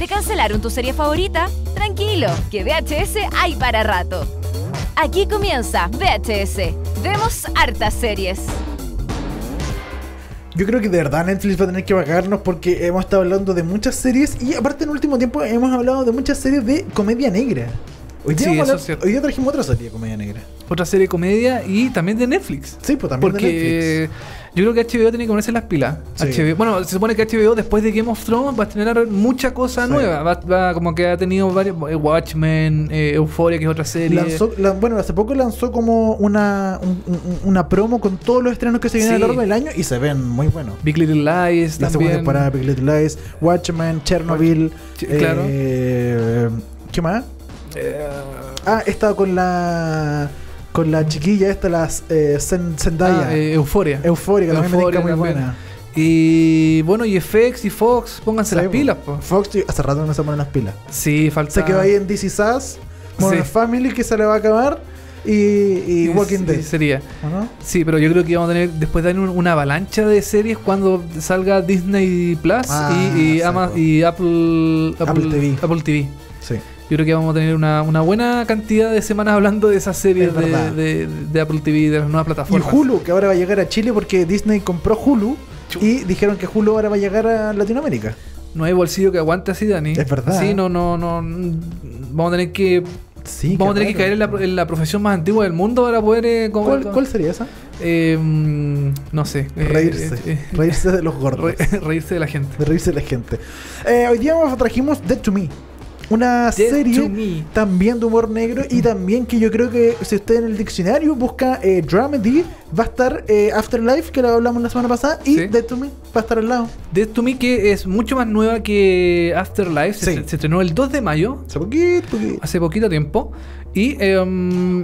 ¿Te cancelaron tu serie favorita? Tranquilo, que VHS hay para rato. Aquí comienza VHS. Vemos hartas series. Yo creo que de verdad Netflix va a tener que pagarnos porque hemos estado hablando de muchas series y aparte en el último tiempo hemos hablado de muchas series de comedia negra. Hoy día, Sí, eso hablar- es cierto. hoy día trajimos otra serie de comedia negra. Otra serie de comedia y también de Netflix. Sí, pues también de Porque yo creo que HBO tiene que ponerse las pilas. Sí. HBO bueno, se supone que HBO después de Game of Thrones va a tener mucha cosa Sí. nueva. Va, va- como que ha tenido varios. eh, Watchmen, eh, Euphoria, que es otra serie. Lanzó, la- bueno, hace poco lanzó como una, un- un- una promo con todos los estrenos que se vienen a lo largo del año y se ven muy buenos. Big Little Lies. La segunda temporada de Big Little Lies, Watchmen, Chernobyl. Claro. eh, ¿Qué más? Eh, Ah, estaba con la con la chiquilla esta, las eh, Zen- Zendaya. ah, eh, Euphoria. Eufórica, también me Euphoria muy también. buena. Y bueno, y FX y Fox, pónganse Sí, las pilas, po. Fox hace rato no se ponen las pilas. Sí, falta. Se quedó ahí en DC Sass, Modern Sí. Family que se le va a acabar y, y Walking Dead. Sería. Sí, pero yo creo que vamos a tener después de un- una avalancha de series cuando salga Disney Plus Ah, y, y, sí, Ama- po. y Apple, Apple TV. Apple TV. Sí. Yo creo que vamos a tener una, una buena cantidad de semanas hablando de esas series Es de, verdad. de- de Apple TV, de las nuevas Y plataformas. Hulu, que ahora va a llegar a Chile porque Disney compró Hulu y dijeron que Hulu ahora va a llegar a Latinoamérica. No hay bolsillo que aguante así, Dani. Es verdad. Sí, no, no, no. Vamos a tener que. Sí, vamos a tener que caer en la, en la profesión más antigua del mundo para poder. eh, ¿Cuál, cuál sería esa? eh, mm, no sé. eh, Reírse. eh, eh, reírse de los gordos. re- reírse de la gente. de reírse de la gente. Hoy día nos trajimos Dead to Me. Una serie también de humor negro y también que yo creo que si usted en el diccionario busca eh, Dramedy, va a estar eh, Afterlife, que lo hablamos la semana pasada, y Sí. Dead to Me va a estar al lado. Dead to Me que es mucho más nueva que Afterlife. Se, Sí. se estrenó el 2 de mayo, Hace poquito, poquito. hace poquito tiempo. Y, eh,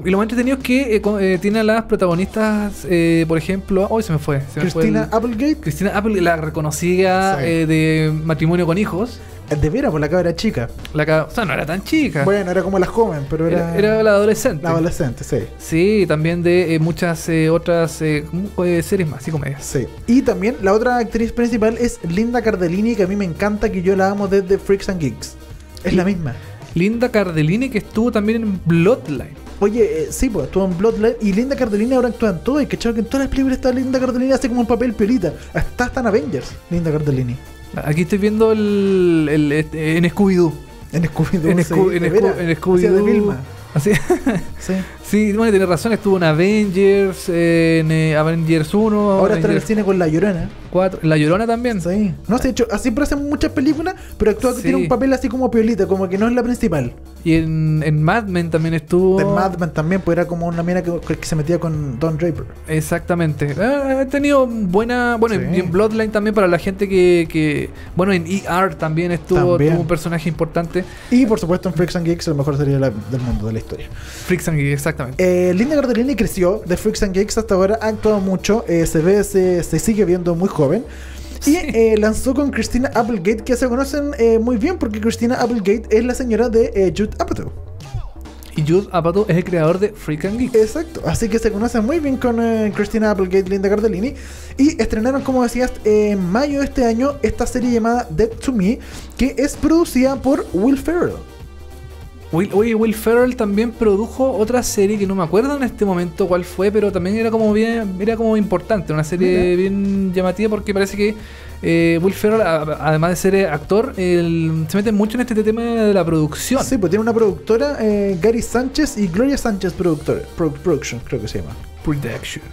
y lo más entretenido es que eh, eh, tiene a las protagonistas, eh, por ejemplo, hoy se me fue. se me fue Cristina el- Applegate, Cristina Apple, la reconocida Sí. eh, de matrimonio con hijos. De veras, por la cabra chica. La, ca- o sea, no era tan chica. Bueno, era como la joven, pero era, era, era la adolescente. la adolescente, sí. Sí, también de eh, muchas eh, otras eh, series más y comedias. Sí. Y también la otra actriz principal es Linda Cardellini, que a mí me encanta, que yo la amo desde Freaks and Geeks. Es la misma. Linda Cardellini que estuvo también en Bloodline. Oye, eh, sí, pues actuó en Bloodline y Linda Cardellini ahora actúa en todo. Y que que en todas las películas está Linda Cardellini hace como un papel piolita. Hasta hasta en Avengers, Linda Cardellini. Aquí estoy viendo el, el- este, en Scooby-Doo. En Scooby-Doo. En, sí, Scoo- en de Scooby-Doo. Vilma. Así. Sí. sí, bueno, tiene razón. Estuvo en Avengers, en eh, Avengers 1, Ahora está en el cine con La Llorona. 4. La Llorona también. Sí. No sé, hecho, siempre hacen muchas películas, pero actúa Sí. tiene un papel así como piolita, como que no es la principal. Y en, en Mad Men también estuvo. De Mad Men también, pues era como una mina que, que se metía con Don Draper. Exactamente. Eh, He tenido buena. Bueno, Sí. y en Bloodline también para la gente que. que bueno, en ER también estuvo, También. tuvo un personaje importante. Y por supuesto en Freaks and Geeks, la mejor serie de la- del mundo, de la historia. Freaks and Geeks, exactamente. Eh, Linda Cardellini creció de Freaks and Geeks hasta ahora, ha actuado mucho, eh, se ve, se, se sigue viendo muy joven. Y eh, lanzó con Christina Applegate, que se conocen muy bien porque Christina Applegate es la señora de Jude Apatow. Y Jude Apatow es el creador de Freak and Geeks. Exacto, así que se conocen muy bien con eh, Christina Applegate, Linda Cardellini. Y estrenaron, como decías, en mayo de este año esta serie llamada Dead to Me, que es producida por Will Ferrell. Will, oye, Will Ferrell también produjo otra serie que no me acuerdo en este momento cuál fue, pero también era como bien, era como importante, una serie Mira. bien llamativa porque parece que eh, Will Ferrell, además de ser eh, actor, él se mete mucho en este tema de la producción. Sí, pues tiene una productora, eh, Gary Sánchez y Gloria Sánchez Productora, Pro- Production, creo que se llama. Production.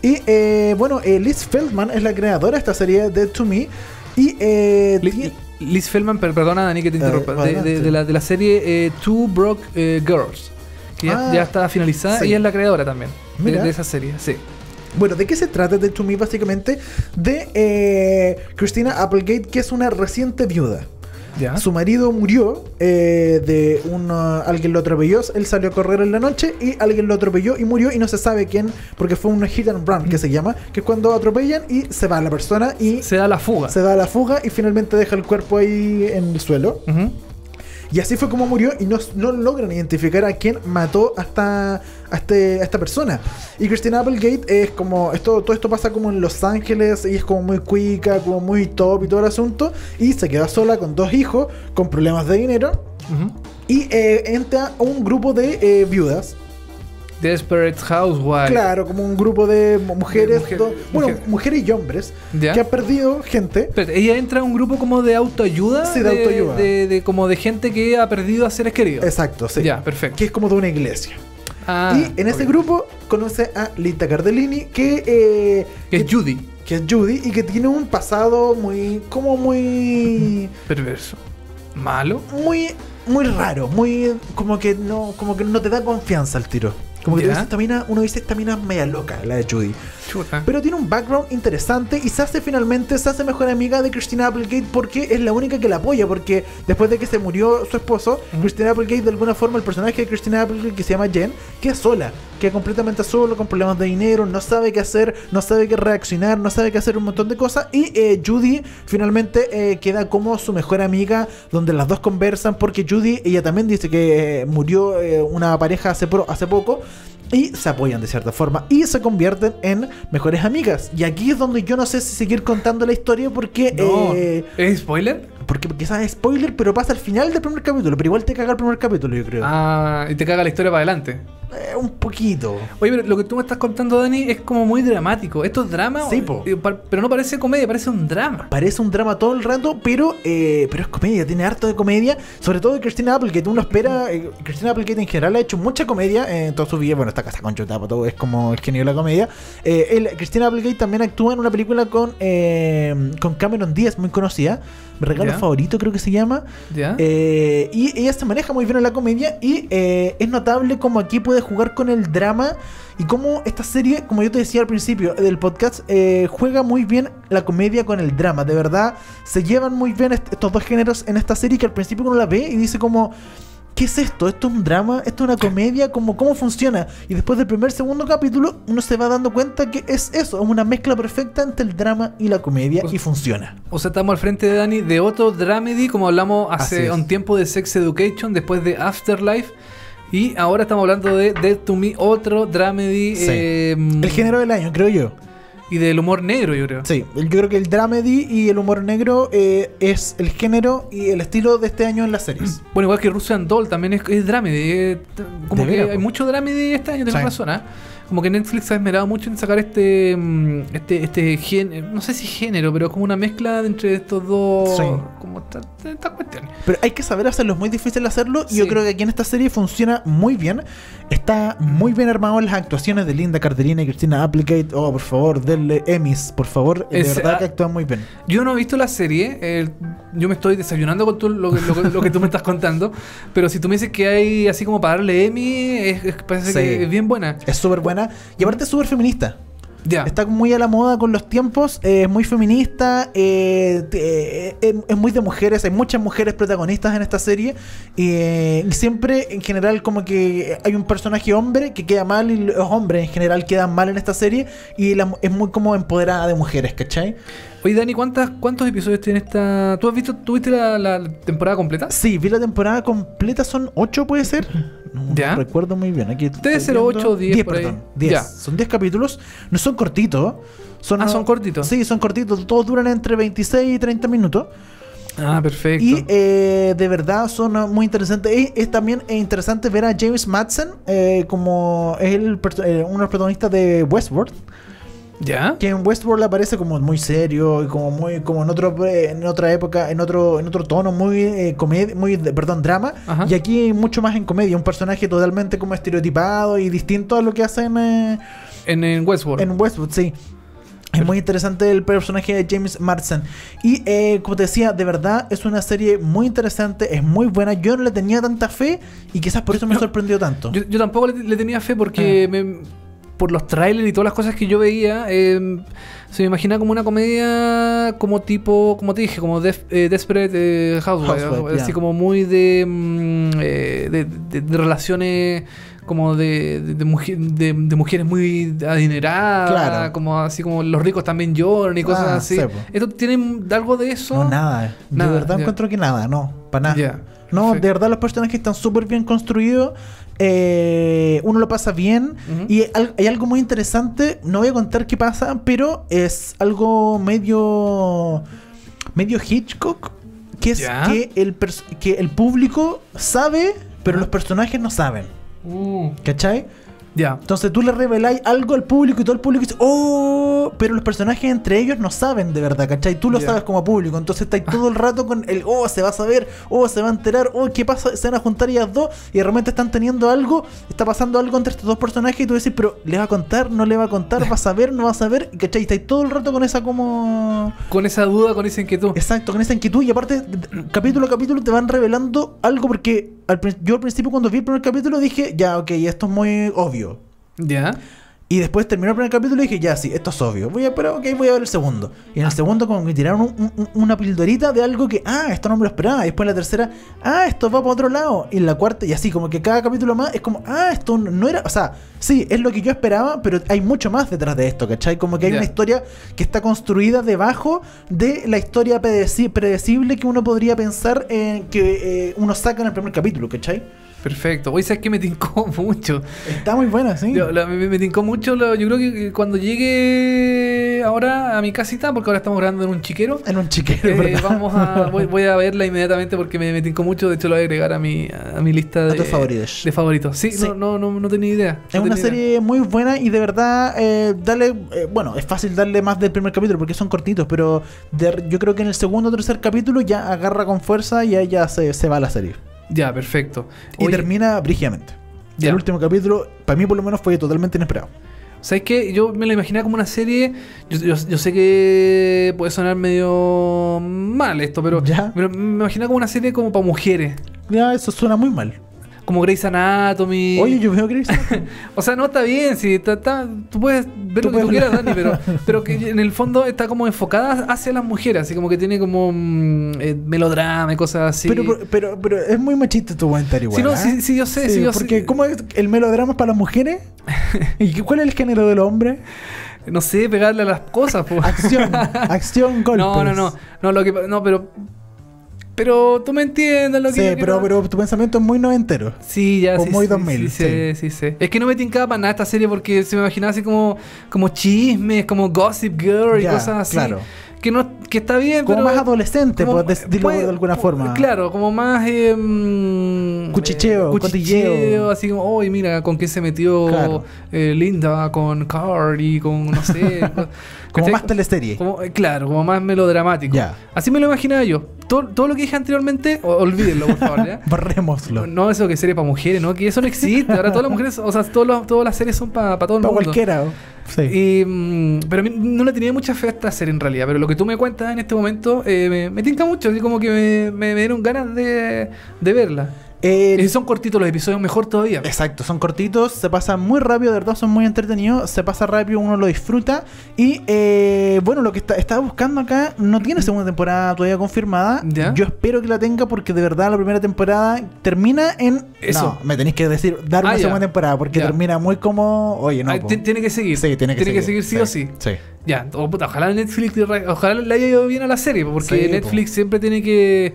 Y eh, bueno, Liz Feldman es la creadora de esta serie Dead to Me. Y eh, Li- tiene- Liz Feldman, per- perdona Dani que te Eh, interrumpa, de, de- de la, de la serie eh, Two Broke eh, Girls, que ya, Ah, ya está finalizada sí. y es la creadora también de, de esa serie. Sí. bueno, ¿de qué se trata Dead to Me? Básicamente de Christina Applegate, que es una reciente viuda. ¿Ya? Su marido murió eh, de un uh, alguien lo atropelló, él salió a correr en la noche y alguien lo atropelló y murió y no se sabe quién, porque fue un hit and run que se llama, que es cuando atropellan y se va la persona y Se da la fuga. se da la fuga y finalmente deja el cuerpo ahí en el suelo. Y así fue como murió y no, no logran identificar a quién mató a esta, a, este, a esta persona. Y Christina Applegate es como, esto, todo esto pasa como en Los Ángeles y es como muy cuica, como muy top y todo el asunto. Y se queda sola con dos hijos, con problemas de dinero. Y eh, entra a un grupo de eh, viudas. Desperate Housewife. Claro, como un grupo de mu- mujeres, Mujer- do- bueno, mujer. mujeres y hombres Ya. que han perdido gente. Espérate, ella entra a un grupo como de autoayuda. Sí, de autoayuda. De, de- como de gente que ha perdido a seres queridos. Exacto, sí. Ya, perfecto. Que es como de una iglesia. Ah, y en ese grupo conoce a Lita Cardellini, que, eh, Que es Judy. que es Judy y que tiene un pasado muy, como muy, Perverso. Malo. muy, muy raro, muy, como que no, como que no te da confianza al tiro. Como que tú Ya. dices, esta mina- uno dice esta mina media loca, la de Judy. Chuta. Pero tiene un background interesante y se hace finalmente, se hace mejor amiga de Christina Applegate porque es la única que la apoya. Porque después de que se murió su esposo, Christina Applegate, de alguna forma, el personaje de Christina Applegate que se llama Jen, queda sola, queda completamente solo, con problemas de dinero, no sabe qué hacer, no sabe qué reaccionar, no sabe qué hacer un montón de cosas. Y eh, Judy finalmente eh, queda como su mejor amiga, donde las dos conversan. Porque Judy, ella también dice que eh, murió una pareja hace poco y se apoyan de cierta forma y se convierten en mejores amigas. Y aquí es donde yo no sé si seguir contando la historia porque No. eh, ¿Es spoiler? porque quizás es spoiler, pero pasa al final del primer capítulo, pero igual te caga el primer capítulo, yo creo. Ah, y te caga la historia para adelante. Eh, un poquito. Oye, pero lo que tú me estás contando, Dani, es como muy dramático. ¿Esto es drama? Sí, po. Eh, Pero no parece comedia, parece un drama. Parece un drama todo el rato, pero eh, pero es comedia, tiene harto de comedia, sobre todo de Christina Applegate. Uno espera, eh, Christina Applegate en general ha hecho mucha comedia en toda su vida. Bueno, está casada con Chotapa, todo es como el genio de la comedia. Él- Christina Applegate también actúa en una película con, eh, con Cameron Díaz, muy conocida. Mi regalo favorito, creo que se llama. ¿Ya? Eh, y ella se maneja muy bien en la comedia y es notable como aquí puede jugar con el drama y cómo esta serie, como yo te decía al principio del podcast, eh, juega muy bien la comedia con el drama. De verdad, se llevan muy bien est- estos dos géneros en esta serie que al principio uno la ve y dice como... ¿Qué es esto? ¿Esto es un drama? ¿Esto es una comedia? ¿Cómo, ¿Cómo funciona? Y después del primer, segundo capítulo, uno se va dando cuenta que es eso, es una mezcla perfecta entre el drama y la comedia y funciona. O sea, estamos al frente de Dani de otro dramedy, como hablamos hace un tiempo de Sex Education, después de Afterlife. Y ahora estamos hablando de Dead to Me, otro dramedy. Sí. eh, El género del año, creo yo. Y del humor negro, yo creo. Sí, yo creo que el dramedy y el humor negro eh, es el género y el estilo de este año en las series. Bueno, igual que Russian Doll también es, es dramedy. eh, como De que hay mucho dramedy este año, tenés Sí. razón, ¿ah? Como que Netflix ha esmerado mucho en sacar este mm, este este género, no sé si género, pero es como una mezcla entre estos dos Sí. como esta- estas cuestiones. Pero hay que saber hacerlo, es muy difícil hacerlo. Y yo creo que aquí en esta serie funciona muy bien. Está muy bien armado en las actuaciones de Linda Cardellini y Christina Applegate. Oh, por favor, denle Emmys, por favor. De Es- verdad ah, que actúan muy bien. Yo no he visto la serie, eh, yo me estoy desayunando con todo lo, que- lo que- lo que tú me estás contando, pero si tú me dices que hay así como para darle Emmy, es, es- parece Sí. que es bien buena. Es súper buena. Y aparte es súper feminista. Está muy a la moda con los tiempos, eh, es muy feminista, eh, eh, es, muy de mujeres, hay muchas mujeres protagonistas en esta serie y siempre en general como que hay un personaje hombre que queda mal y los hombres en general quedan mal en esta serie y la- es muy como empoderada de mujeres, ¿cachai? Oye, Dani, ¿cuántas, ¿cuántos episodios tiene esta...? ¿Tú has visto, tuviste la, la temporada completa? Sí, vi la temporada completa, son 8 puede ser. No Ya. recuerdo muy bien. Aquí Debe estoy ser viendo. ocho o diez 10, por ahí. perdón. 10. Ya. Son 10 capítulos. No son cortitos. Son, Ah, son cortitos. Sí, son cortitos. Todos duran entre 26 y 30 minutos. Ah, perfecto. Y eh, de verdad son uh, muy interesantes. Es, es también eh, interesante ver a James Madsen eh, como es el, eh, uno de los protagonistas de Westworld. ¿Ya? Que en Westworld aparece como muy serio y como muy como en otro en otra época, en otro en otro tono muy eh, comedia, muy perdón, drama Ajá. y aquí mucho más en comedia, un personaje totalmente como estereotipado y distinto a lo que hacen eh, En, en Westworld. en Westwood, sí. Es muy interesante el personaje de James Marsden. Y eh, como te decía, de verdad es una serie muy interesante, es muy buena. Yo no le tenía tanta fe y quizás por eso me sorprendió tanto. Yo, yo tampoco le, le tenía fe porque Ah. me- por los trailers y todas las cosas que yo veía, eh, se me imagina como una comedia como tipo, como te dije, como Def- eh, Desperate eh, Housewife, así como muy de, mm, eh, de, de- de relaciones como de, de, mujer- de- de mujeres muy adineradas, Claro. como así como los ricos también lloran y cosas Ah, así. sí, po. ¿Esto tiene algo de eso? no, nada. Nada, de verdad ya. encuentro que nada, no, para nada. No, de verdad los personajes están súper bien construidos. Eh, uno lo pasa bien. Y al- hay algo muy interesante. No voy a contar qué pasa, pero es algo medio. medio Hitchcock. Que es Ya. que el, que el público sabe, pero los personajes no saben. Uh, ¿Cachai? Ya. Entonces tú le reveláis algo al público y todo el público dice, oh, pero los personajes entre ellos no saben de verdad, ¿cachai? Tú lo sabes como público, entonces estáis todo el rato con el, oh, se va a saber, oh, se va a enterar, oh, ¿qué pasa? Se van a juntar ellas dos y de repente están teniendo algo, está pasando algo entre estos dos personajes y tú decís, pero ¿le va a contar? ¿No le va a contar? ¿Va a saber? ¿No va a saber? ¿Cachai? Estáis todo el rato con esa como... Con esa duda, con esa inquietud. Exacto, con esa inquietud y aparte, capítulo a capítulo te van revelando algo porque al yo al principio cuando vi el primer capítulo dije, ya, ok, esto es muy obvio. Ya. Y después terminó el primer capítulo y dije, ya, sí, esto es obvio. Voy a, pero, ok, voy a ver el segundo. Y en el segundo como que tiraron un- un- una pildorita de algo que, ah, esto no me lo esperaba. Y después en la tercera, ah, esto va para otro lado. Y en la cuarta, y así, como que cada capítulo más es como, ah, esto no era, o sea, sí, es lo que yo esperaba, pero hay mucho más detrás de esto, ¿cachai? Como que hay una historia que está construida debajo de la historia predeci- predecible que uno podría pensar en que eh, uno saca en el primer capítulo, ¿cachai? Perfecto. Hoy sabes que me tincó mucho. Está muy buena, sí. Yo, la- me, me tincó mucho. lo- yo creo que cuando llegue ahora a mi casita, porque ahora estamos grabando en un chiquero. En un chiquero, eh, ¿verdad? vamos a, voy, voy a verla inmediatamente porque me, me tincó mucho. De hecho, lo voy a agregar a mi, a mi lista de, tus favoritos. de favoritos. Sí, Sí. No, no, no, no tenía idea. Es no una tenía idea. serie muy buena y de verdad, eh, dale, eh, bueno, es fácil darle más del primer capítulo porque son cortitos, pero de- yo creo que en el segundo o tercer capítulo ya agarra con fuerza y ahí ya se, se va la serie. Ya, perfecto. Y Oye, termina brígidamente. Ya. El último capítulo, para mí por lo menos, fue totalmente inesperado. ¿Sabes qué? Yo me la imaginaba como una serie. Yo, yo- yo sé que puede sonar medio mal esto, pero, Ya. pero me imaginaba como una serie como para mujeres. Ya, eso suena muy mal. Como Grey's Anatomy. Oye, yo veo Grey's O sea, no está bien, si está, está- tú puedes ver Tú lo que tú quieras, Dani, pero, pero que en el fondo está como enfocada hacia las mujeres, así como que tiene como mm, eh, melodrama y cosas así. pero, pero, pero es muy machista tu comentario igual. Sí, no, ¿ah? sí, yo sé, sí, yo sé. porque ¿cómo es el melodrama es para las mujeres? ¿Y cuál es el género del hombre? No sé, pegarle a las cosas, po. Acción, acción, golpes. No, no, no, no, lo que, no, pero, pero tú me entiendes lo que Sí, yo pero, quiero- pero tu pensamiento es muy noventero. Sí, ya, O sí, muy sí, 2000, sí, sí, sí, sí. Es que no me tincaba para nada esta serie porque se me imaginaba así como, como chismes, como Gossip Girl y Ya, cosas así. claro. Que, no, que está bien, Como pero... más adolescente, como- por decirlo puede- de alguna forma. Claro, como más... eh, Cuchicheo, eh, cuchicheo, cotilleo. así como, oye, mira, con qué se metió Claro. eh, Linda, con Card y con, no sé... con- Como más teleserie. Como- eh, claro, como más melodramático. Así me lo imaginaba yo. Todo, todo lo que dije anteriormente, olvídenlo, por favor, ¿ya? Barrémoslo. No, eso que serie para mujeres, ¿no? Que eso no existe. Ahora todas las mujeres, o sea, todos los- todas las series son para todo el Para mundo. cualquiera. Sí. Y, mm, pero no le tenía mucha fe a esta en realidad. Pero lo que tú me cuentas en este momento eh, me, me mucho. Así como que me, me- me dieron ganas de, de verla. Eh, Y si son cortitos los episodios, mejor todavía. Exacto, son cortitos, se pasan muy rápido, de verdad son muy entretenidos, se pasa rápido, uno lo disfruta. Y eh, bueno, lo que está, estaba buscando acá no tiene segunda temporada todavía confirmada. ¿Ya? Yo espero que la tenga porque de verdad la primera temporada termina en... Eso. No, me tenéis que decir, dar Ah, una ya. segunda temporada porque Ya. termina muy como... Oye, no. Tiene que seguir. Sí, tiene que seguir. sí, o sí. Sí. Ya, oh, puta, ojalá Netflix, ojalá le haya ido bien a la serie, porque Sí, po. Netflix siempre tiene que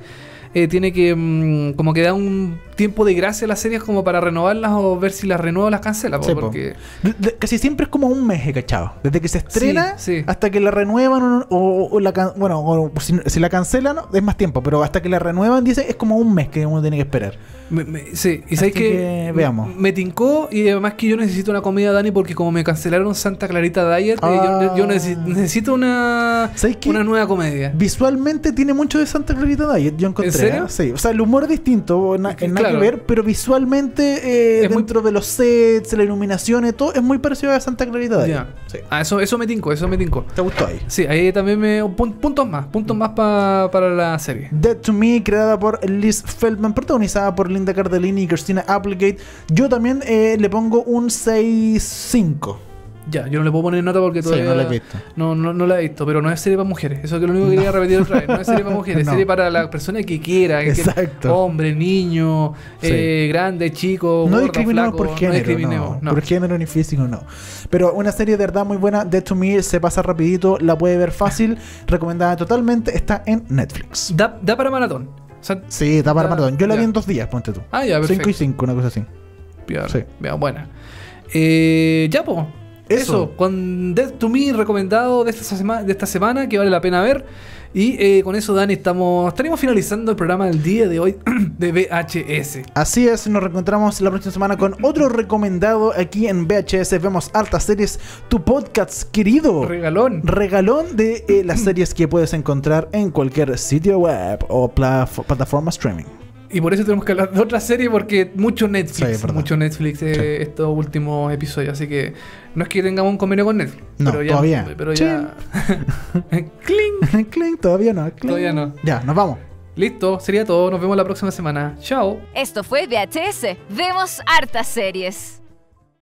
eh, tiene que mm, como que da un tiempo de gracia a las series como para renovarlas o ver si las renueva o las cancela, po, Sí, po. porque De- de- casi siempre es como un mes, ¿cachado? Desde que se estrena Sí, sí. hasta que la renuevan o, o- o la can- bueno, o si, si la cancelan es más tiempo, pero hasta que la renuevan dice es como un mes que uno tiene que esperar. me- me- sí, y sabéis que, que veamos. me tincó y además que yo necesito una comida Dani porque como me cancelaron Santa Clarita Diet, eh, yo, Ah. yo necesi- necesito una una nueva comedia. Visualmente tiene mucho de Santa Clarita Diet, yo encontré. ¿En serio? ¿eh? Sí, o sea, el humor es distinto, en nada claro. que ver, pero visualmente eh, Es muy- dentro de los sets, la iluminación y todo, es muy parecido a Santa Clarita. Sí. Ah, eso eso me tincó, eso me tincó. ¿Te gustó ahí? Sí, ahí también me pun- puntos más, puntos más pa- para la serie. Dead to Me, creada por Liz Feldman, protagonizada por Linda Cardellini y Christina Applegate. Yo también eh, le pongo un 6-5. Ya, yo no le puedo poner nota porque Sí, todavía no la he visto. No, no, no la he visto, pero no es serie para mujeres. Eso es lo único que quería repetir otra vez. No es serie para mujeres, es serie para la persona que quiera. Que quiera- Exacto. hombre, niño, Sí. eh, grande, chico, No gordo, discriminemos flaco, por género, no, por género ni físico, no. Pero una serie de verdad muy buena, Dead to Me, se pasa rapidito, la puede ver fácil, recomendada totalmente, está en Netflix. Da, da para maratón. O sea, Sí, está para maratón. Yo la vi en dos días, ponte tú. ah, ya, 5 perfecto. y 5, una cosa así. Sí. bien, buena. Eh, ya, po. Eso. Eso. con Death to Me recomendado de esta, sema- de esta semana que vale la pena ver. Y eh, con eso, Dani, estamos, estaríamos finalizando el programa del día de hoy de VHS. Así es, nos reencontramos la próxima semana con otro recomendado aquí en VHS. Vemos hartas series, tu podcast querido. Regalón. Regalón de eh, las series que puedes encontrar en cualquier sitio web o plataforma streaming. Y por eso tenemos que hablar de otra serie porque mucho Netflix, mucho Netflix eh, Sí. estos últimos episodios, así que no es que tengamos un convenio con Netflix, No, pero ya, todavía. pero ya, ¡Cling! Clink, todavía no. clink. Todavía no. Ya, nos vamos. Listo, sería todo, nos vemos la próxima semana. Chao. Esto fue VHS. Vemos hartas series.